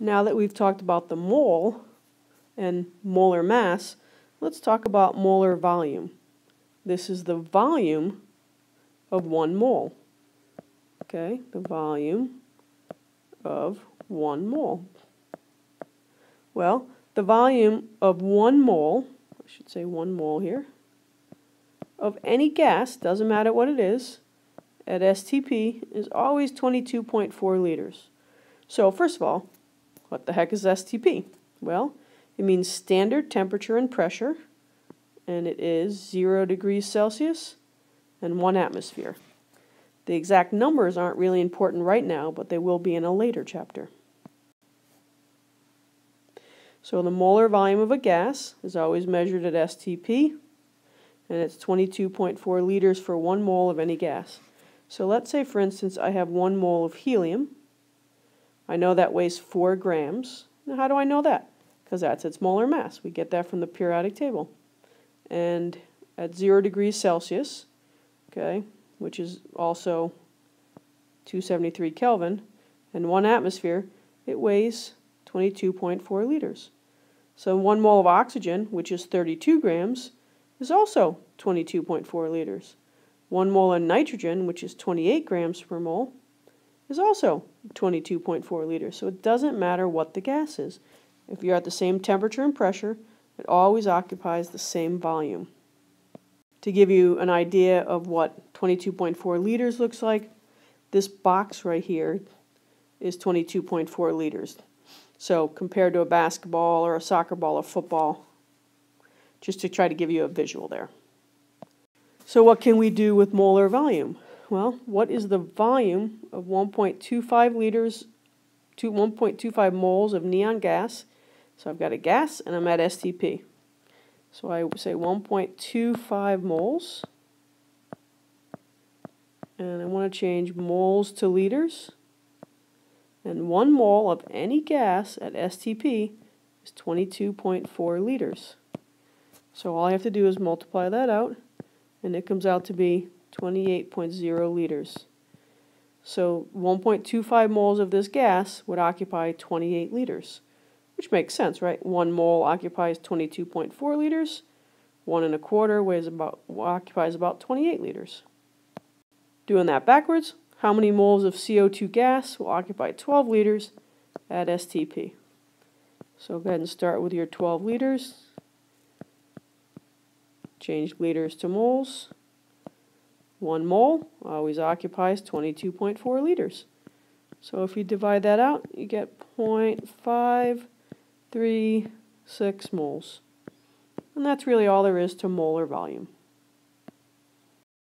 Now that we've talked about the mole and molar mass, let's talk about molar volume. This is the volume of one mole. Okay, the volume of one mole. Well, the volume of one mole, I should say one mole here, of any gas, doesn't matter what it is, at STP is always 22.4 liters. So first of all, what the heck is STP? Well, it means standard temperature and pressure, and it is 0 degrees Celsius and 1 atmosphere. The exact numbers aren't really important right now, but they will be in a later chapter. So the molar volume of a gas is always measured at STP, and it's 22.4 liters for one mole of any gas. So let's say, for instance, I have one mole of helium. I know that weighs 4 grams. Now, how do I know that? Because that's its molar mass. We get that from the periodic table. And at 0 degrees Celsius, okay, which is also 273 Kelvin, and 1 atmosphere, it weighs 22.4 liters. So 1 mole of oxygen, which is 32 grams, is also 22.4 liters. 1 mole of nitrogen, which is 28 grams per mole, is also 22.4 liters. So it doesn't matter what the gas is. If you're at the same temperature and pressure, it always occupies the same volume. To give you an idea of what 22.4 liters looks like, this box right here is 22.4 liters. So compared to a basketball or a soccer ball or football, just to try to give you a visual there. So what can we do with molar volume? Well, what is the volume of 1.25 liters to 1.25 moles of neon gas? So I've got a gas and I'm at STP. So I say 1.25 moles. And I want to change moles to liters. And one mole of any gas at STP is 22.4 liters. So all I have to do is multiply that out and it comes out to be 28.0 liters. So 1.25 moles of this gas would occupy 28 liters, which makes sense, right? One mole occupies 22.4 liters, one and a quarter weighs about occupies about 28 liters. Doing that backwards, how many moles of CO2 gas will occupy 12 liters at STP? So go ahead and start with your 12 liters. Change liters to moles. One mole always occupies 22.4 liters. So if you divide that out, you get 0.536 moles. And that's really all there is to molar volume.